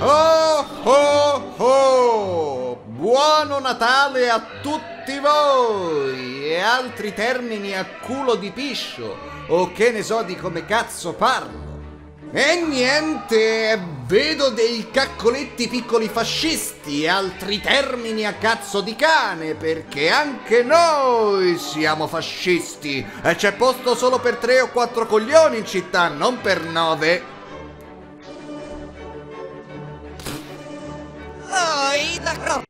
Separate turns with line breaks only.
Oh oh oh! Buono Natale a tutti voi! E altri termini a culo di piscio, o che ne so di come cazzo parlo. E niente, vedo dei caccoletti piccoli fascisti e altri termini a cazzo di cane, perché anche noi siamo fascisti. E c'è posto solo per tre o quattro coglioni in città, non per nove. perro.